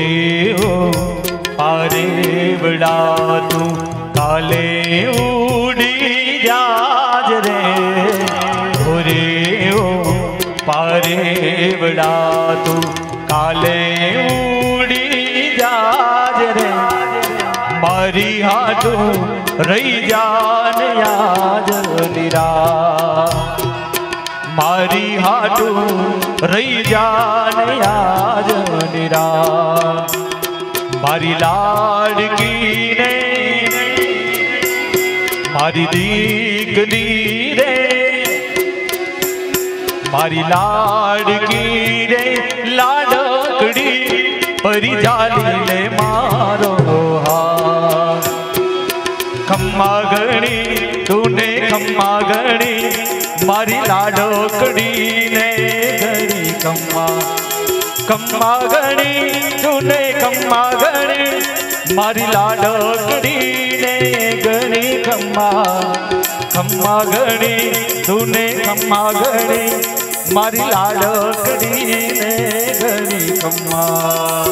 दे ओ पारे बड़ा तू काले उड़ी जाज रे। होरे ओ पारे बड़ा तू काले उड़ी जाज रे। मारी हाटू रही जान याद निरा મારી હાટું રહી જાન યાદ નિરા મારી લાડકી રે મારી દીકરી રે મારી લાડકી રે લાડકડી પરી જાલી લે મારો હાથ ખમ્મા ગણી તુને ખમ્મા ગણી મારી લાડોકડીને ઘડી કમ્મા. કમ્મા ઘડી તુને કમ્મા ઘડી મારી લાડોકડીને ઘડી કમ્મા. કમ્મા ઘડી તુને કમ્મા ઘડી મારી લાડોકડીને ઘડી કમ્મા.